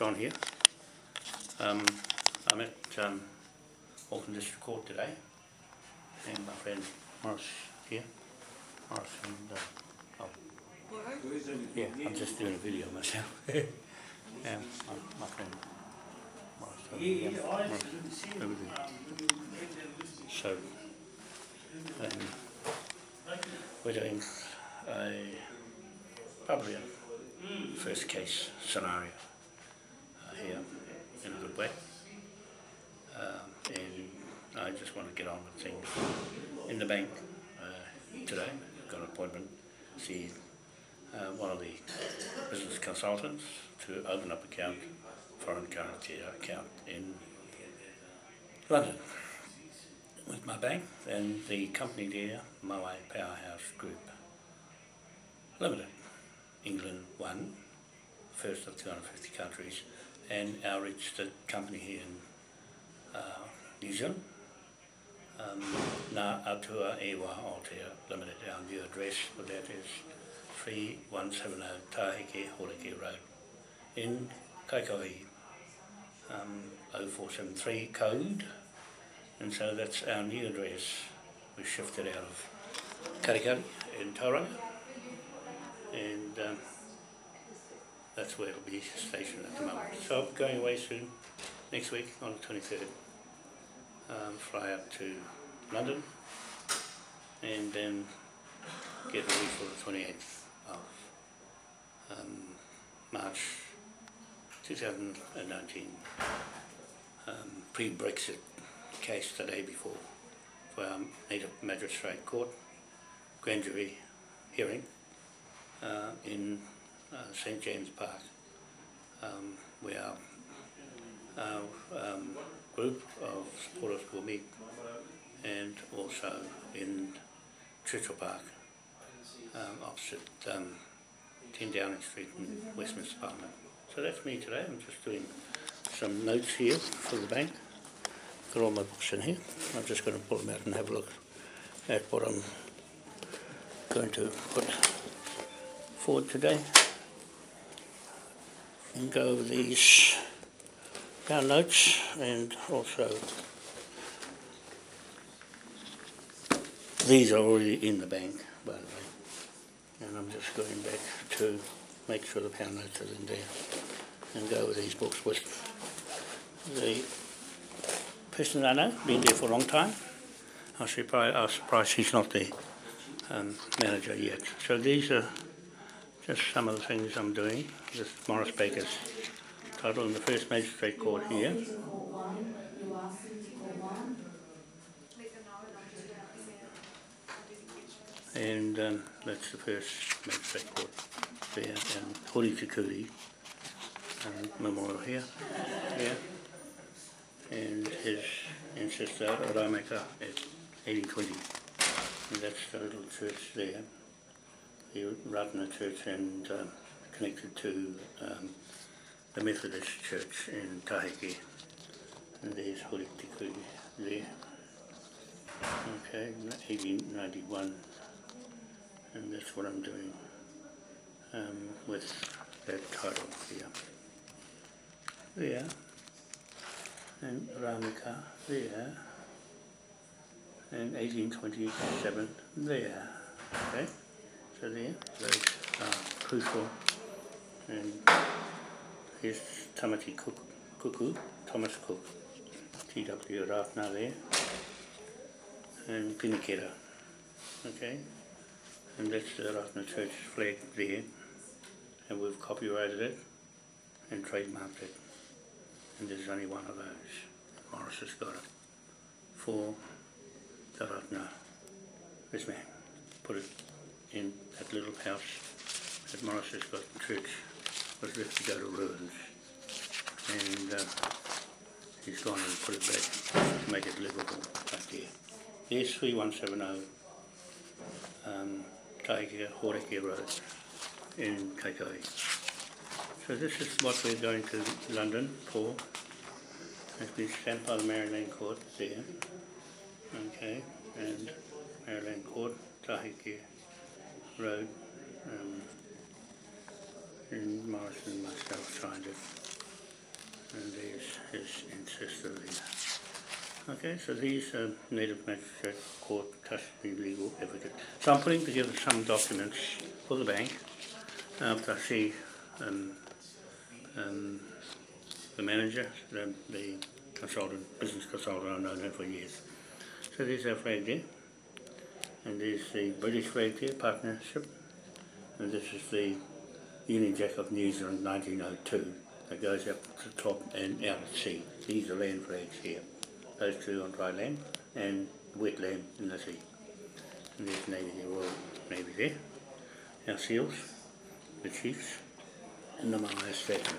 John here. Um, I'm at um, Auckland District Court today, and my friend Morris here. Morris and uh, oh, yeah, I'm just doing a video myself. um, my, my friend Morris. over. Morris, over. So, um, we're doing a probably a first case scenario here in a good way. Um, and I just want to get on with things in the bank uh, today. Got an appointment to see uh, one of the business consultants to open up account, foreign currency account in London with my bank and the company there, Moai Powerhouse Group Limited. England one, first of 250 countries, and our registered company here in uh, New Zealand. Um, Ngā Atua Ewa Aotea Limited, our new address for that is 3170 Tahike Horeke Road in Kaikohi, um, 0473 code, and so that's our new address. We shifted out of Karikari in Tauranga, and um, that's where it'll be stationed at the moment. So I'm going away soon, next week on the 23rd. Um, fly up to London and then get ready for the 28th of um, March 2019. Um, pre-Brexit case the day before for our native magistrate court grand jury hearing uh, in St James Park, um, where our um, group of supporters will meet, and also in Churchill Park, um, opposite um, 10 Downing Street in Westminster Parliament. So that's me today. I'm just doing some notes here for the bank. Got all my books in here. I'm just going to pull them out and have a look at what I'm going to put forward today and go over these pound notes and also these are already in the bank by the way and I'm just going back to make sure the pound notes are in there and go over these books with the person I know, been there for a long time. I was surprised, I was surprised he's not the um, manager yet. So these are just some of the things I'm doing. This is Morris Baker's title in the First Magistrate Court here. And um, that's the First Magistrate Court there, and Hori Tikuri um, Memorial here. Yeah. And his ancestor, Rameka, at 1820. And that's the little church there the Ratana Church and um, connected to um, the Methodist Church in Tahiki. And there's Horitikuri there. Okay, 1891. And that's what I'm doing um, with that title here. There. And Ramika there. And 1827 there. Okay there, very uh, crucial. And here's Tamati Kuku, Thomas Cook, T.W. There, and Pinikera, okay? And that's the Ratana Church flag there, and we've copyrighted it and trademarked it. And there's only one of those. Morris has got it for the Ratana. This man put it in that little house has got the church was left to go to ruins. And uh, he's gone and put it back to make it livable back there. There's 3170 um, Road in Kaikohe. So this is what we're going to London for. It's been stamped by the Maryland Court there. Okay, and Maryland Court, Tahiki Road. Um, and Morrison and myself signed it. And these his ancestor. Okay, so these are Native Magistrate Court Custody Legal Advocate. So I'm putting together some documents for the bank after I see um, um, the manager, the, the consultant, business consultant, I've known him for years. So there's our flag there, and this is the British flag there, partnership, and this is the Union Jack of New Zealand 1902 that goes up to the top and out at sea. These are land flags here, those two on dry land and wet land in the sea. And there's Navy, the Royal Navy there, our seals, the chiefs, and the Malaya statue.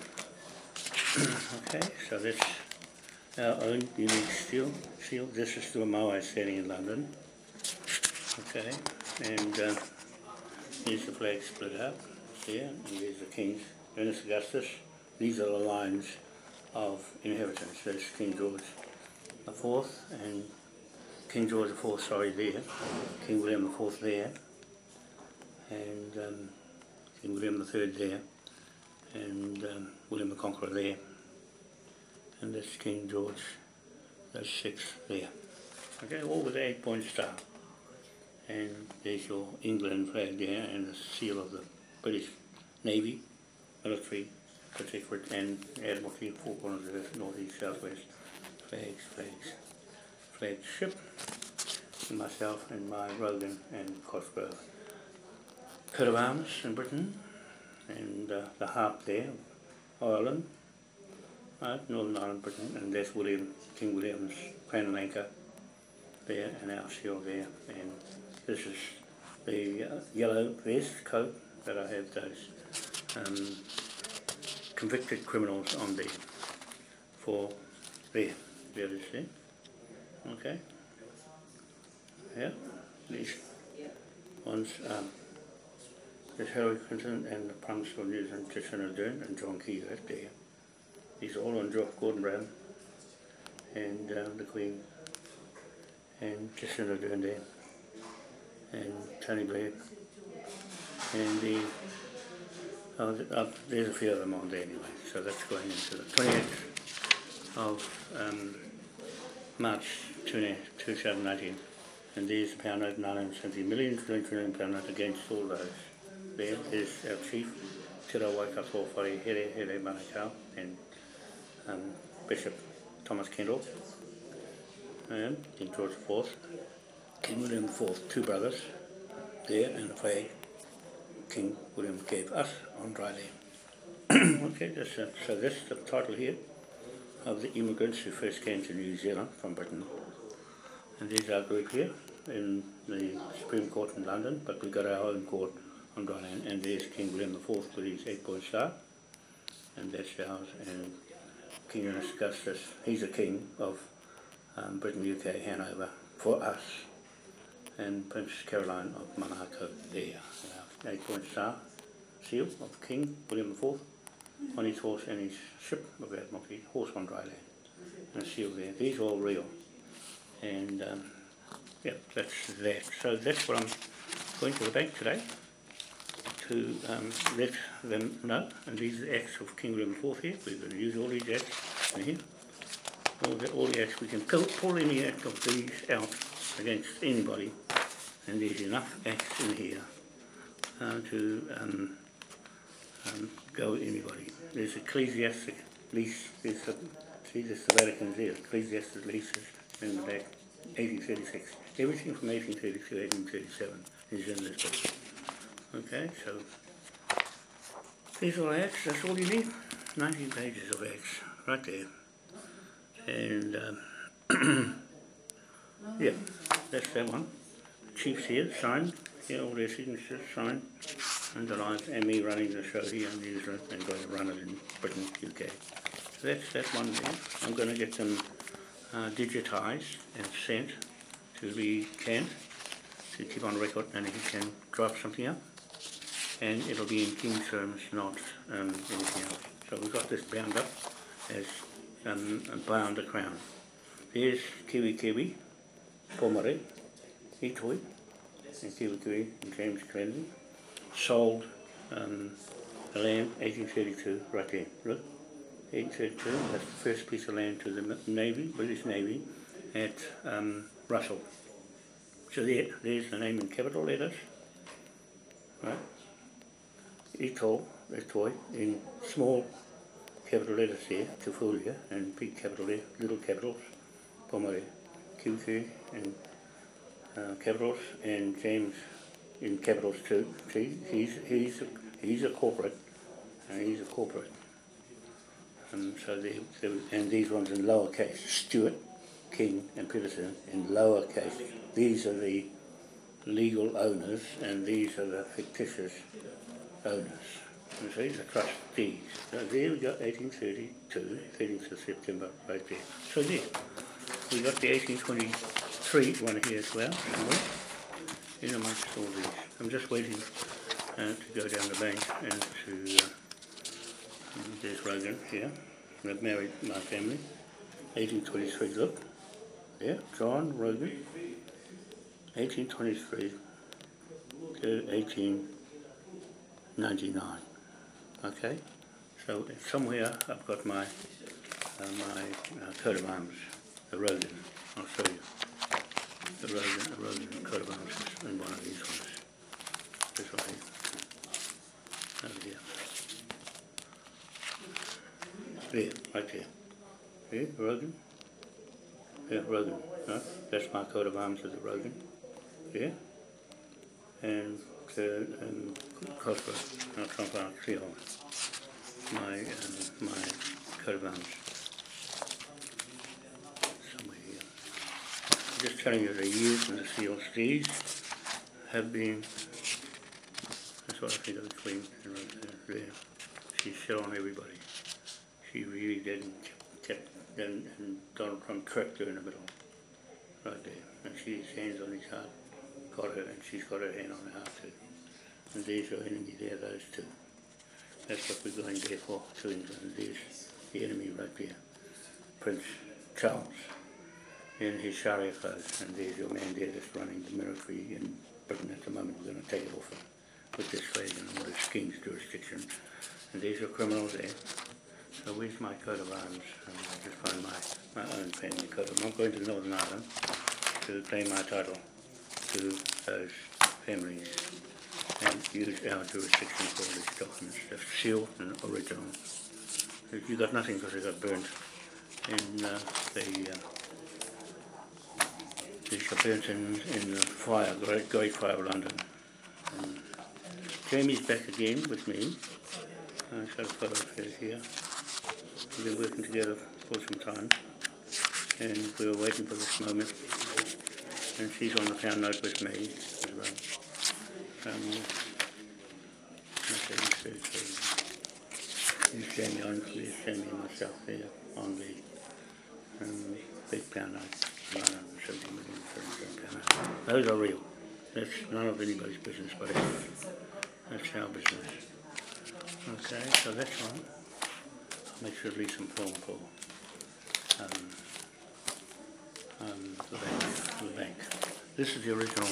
okay, so that's our own unique steel seal. This is the Moai standing in London. Okay, and uh, here's the flag split up there, and there's the King's Ernest Augustus. These are the lines of inheritance. There's King George the Fourth and King George the Fourth, sorry, there. King William the Fourth there, and um, King William the Third there, and um, William the Conqueror there, and this King George the Sixth there. Okay, all with eight-point star. And there's your England flag there, and the seal of the British Navy, military, protectorate, and Admiralty, four corners of the northeast, southwest, flags, flags, flagship, and myself and my Rogan and Cosgrove coat of arms in Britain, and uh, the harp there, Ireland, right, Northern Ireland, Britain, and there's William, King William's crown and anchor there, and our shield there, and this is the uh, yellow vest coat that I have those um, convicted criminals on there for there, there it is there, okay, yeah, these ones, um, there's Hillary Clinton and the Prime Minister of New Zealand, Jacinda Ardern and John Key right there. These all on Jock Gordon Brown and um, the Queen and Jacinda Ardern there and Tony Blair. And the oh, uh, there's a few of them on there anyway so that's going into the 28th of um, March 20 2019 and there's the pound note 970 million 20 million pound note against all those. There is our chief Te Waikato Whare Here Here Manukau and um, Bishop Thomas Kendall. And King George IV King William IV, two brothers there and the flag King William gave us on land. okay, this, uh, so this is the title here of the immigrants who first came to New Zealand from Britain. And these are group here in the Supreme Court in London, but we've got our own court on dry land. And there's King William IV with his eight-point star, and that's ours. And King Augustus, he's a king of um, Britain, UK, Hanover, for us and Princess Caroline of Monaco there. Our eight-point star seal of King William IV on his horse and his ship of Admiralty, horse on dry land, and a seal there. These are all real. And um, yeah, that's that. So that's what I'm going to the bank today to um, let them know. And these are acts of King William IV here. We're going to use all these acts in here. All the, all the acts we can pull, pull any act of these out against anybody and there's enough acts in here uh, to um, um, go anybody. There's ecclesiastic lease, there's a, see there's the Vatican's there, ecclesiastic leases in the back, 1836. Everything from 1832 to 1837 is in this book. Okay, so these are acts, that's all you need. 19 pages of acts, right there. And um, yeah, that's that one. Chiefs here, signed, here, all their signatures signed, and the lines, and me running the show here in New Zealand and going to run it in Britain, UK. So that's that one there. I'm going to get them uh, digitised and sent to Lee Kent to keep on record and he can draft something up. And it'll be in King's terms, not um, anything else. So we've got this bound up as um, bound a crown. There's Kiwi Kiwi, Pomare, Itoi, and Kiwi Kiwi, and James Clendon. Sold um, the land 1832, right there. Look, 1832, that's the first piece of land to the Navy, British Navy, at um, Russell. So there, there's the name in capital letters, right? Ito, that's toy, in small capital letters there, Tafulia, and big capital there, little capitals, Pomare, QQ, and uh, capitals, and James in capitals too. See, he's, he's, he's a corporate, and he's a corporate. And so they, they, and these ones in lowercase, Stewart, King, and Peterson in lowercase. These are the legal owners, and these are the fictitious owners. So these are trustees. So there we got 1832, 13th of September, right there. So there, we got the 1823 one here as well, in amongst all these. I'm just waiting uh, to go down the bank and to, uh, there's Rogan here. I've married my family, 1823, look. Yeah, John Rogan, 1823 to 1899. Okay, so somewhere I've got my uh, my uh, coat of arms, the Rogan. I'll show you. Of arms is in one of these ones. This one here. Over here. There, right there. See, Rogan? Yeah, Rogan. Huh? That's my coat of arms of the Rogan. Yeah? And, uh, and Crossbow, uh, Trump Trio. My, um, my coat of arms. Somewhere here. I'm just telling you the years and the seals. Have been, that's what I think of. Right there. She shit on everybody. She really didn't kept and, and Donald Trump trapped her in the middle. Right there. And she's hands on his heart. Got her and she's got her hand on her heart too. And there's your enemy there, those two. That's what we're going there for, to England. There's the enemy right there. Prince Charles in his clothes. And there's your man there that's running the military in Britain at the moment. We're going to take it off with this flag and this king's jurisdiction. And there's your criminals there. So where's my coat of arms? And I just find my, my own family coat. I'm not going to Northern Ireland to claim my title to those families and use our jurisdiction for all these documents. They're sealed and original. You got nothing because they got burnt in uh, the uh, got burnt in, in the fire, great, great fire of London. And Jamie's back again with me. A photo of her here. We've been working together for some time, and we were waiting for this moment. And she's on the pound note with me as well. Um, okay, so, Jamie on, there's Jamie and myself here on the um, big pound note. 970 million pound note. Those are real. That's none of anybody's business but. That's our business. Okay, so that's one I'll make sure to leave some form for um, um, the, bank, the bank. This is the original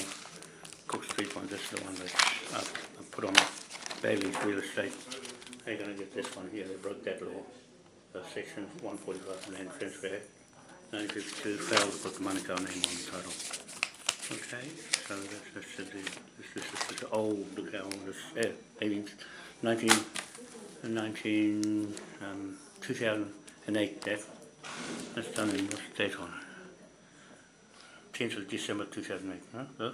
Cook Street one. This is the one that I've, I've put on Bayleys Real Estate. They're going to get this one here. They broke that law. Uh, section 145 Land Transfer Act. 1952 failed to put the Manukau name on the title. Okay, so this, this is the this, this is the old account. This uh, 18, 19 19, um, 2008 that. That's done in what's the date on it? 10th of December 2008, huh?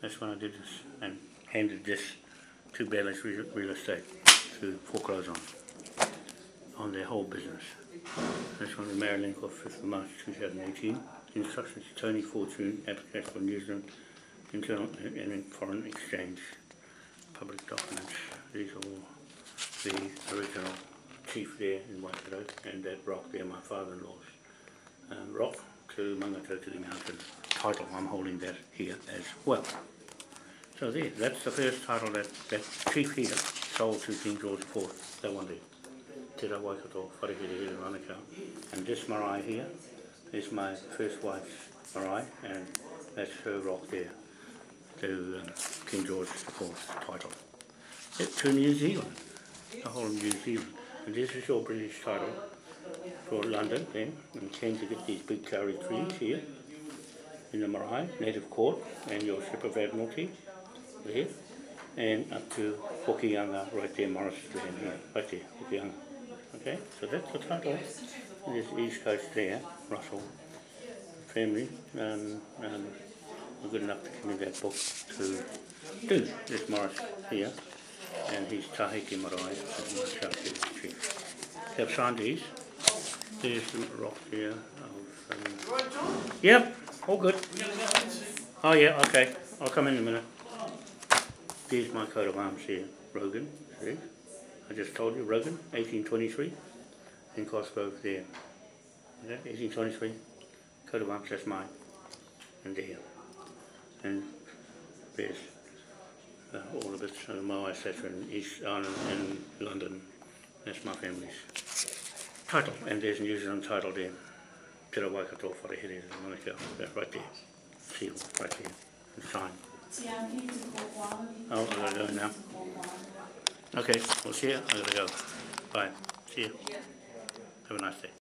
That's when I did this and handed this to Bayleys Real, Real Estate to foreclose on, on their whole business. This one, the Maryland of 5th of March 2018. Instructions to Tony Fortune, application for New Zealand internal and foreign exchange, public documents. These are all the original chief there in Waikato and that rock there, my father-in-law's um, rock to Mangato to the mountain title. I'm holding that here as well. So there, that's the first title that, that chief here sold to King George IV, that one there. Te Ra Waikato, Wharekere here in Manukau. And this marae here is my first wife's marae and that's her rock there to um, King George IV's title. It to New Zealand the whole of New Zealand. And this is your British title for London then. I'm keen to get these big kauri trees here in the marae, native court, and your ship of Admiralty there. And up to Hokianga, right there, Morris Land, right there, Hokianga. Okay, so that's the title. This East Coast there, Russell family, um, um, were good enough to me that book to do this Morris here, and he's Tahiti Marae, and Chartier chief. Have signed these. There's the rock here of, um, yep, all good. Oh yeah, okay, I'll come in a minute. There's my coat of arms here, Rogan, see? I just told you, Rogan, eighteen twenty-three, in Cosgrove there. Okay, eighteen twenty-three, coat of arms, that's mine, and there. And there's uh, all of it, uh, my etc. in East Ireland and London, that's my family's title, and there's New Zealand title there. Te ra Waikato Wharehere, Manukau, that right there, seal, right there, and sign. Oh, I go now. Okay, well, see you. I gotta go. Bye, see you. Have a nice day.